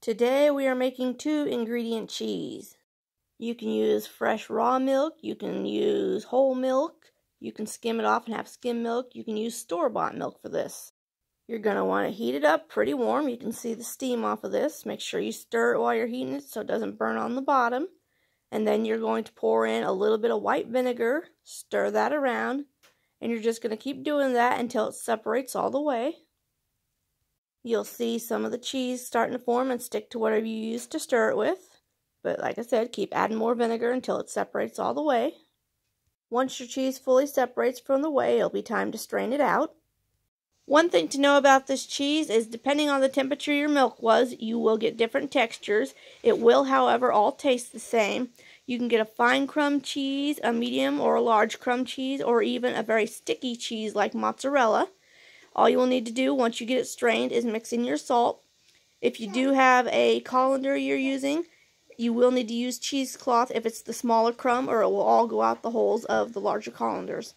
Today we are making two ingredient cheese. You can use fresh raw milk, you can use whole milk, you can skim it off and have skim milk, you can use store-bought milk for this. You're going to want to heat it up pretty warm. You can see the steam off of this. Make sure you stir it while you're heating it so it doesn't burn on the bottom. And then you're going to pour in a little bit of white vinegar, stir that around, and you're just going to keep doing that until it separates all the way. You'll see some of the cheese starting to form and stick to whatever you use to stir it with. But like I said, keep adding more vinegar until it separates all the way. Once your cheese fully separates from the whey, it'll be time to strain it out. One thing to know about this cheese is depending on the temperature your milk was, you will get different textures. It will, however, all taste the same. You can get a fine crumb cheese, a medium or a large crumb cheese, or even a very sticky cheese like mozzarella. All you will need to do once you get it strained is mix in your salt. If you do have a colander you're using, you will need to use cheesecloth if it's the smaller crumb or it will all go out the holes of the larger colanders.